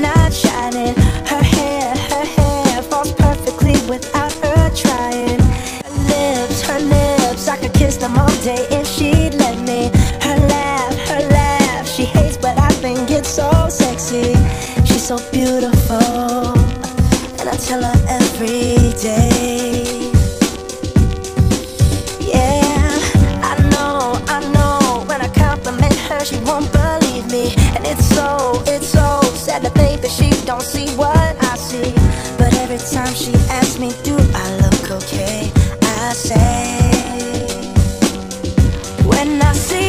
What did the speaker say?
not shining. Her hair, her hair falls perfectly without her trying. Her lips, her lips, I could kiss them all day if she'd let me. Her laugh, her laugh, she hates but I think it's so sexy. She's so beautiful, and I tell her every day. Yeah, I know, I know. When I compliment her, she won't believe me. And it's so, it's so she don't see what I see. But every time she asks me, Do I look okay? I say, When I see